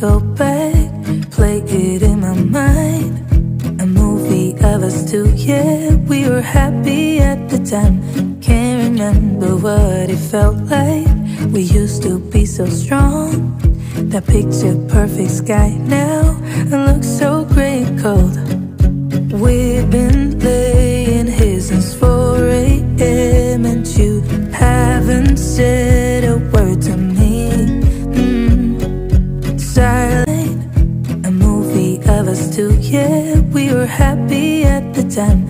go back, play it in my mind. A movie of us two, yeah, we were happy at the time. Can't remember what it felt like. We used to be so strong. That picture perfect sky now It looks so gray and cold. We've been laying here since 4 a.m. and you haven't said Mm. A movie of us two, yeah, we were happy at the time.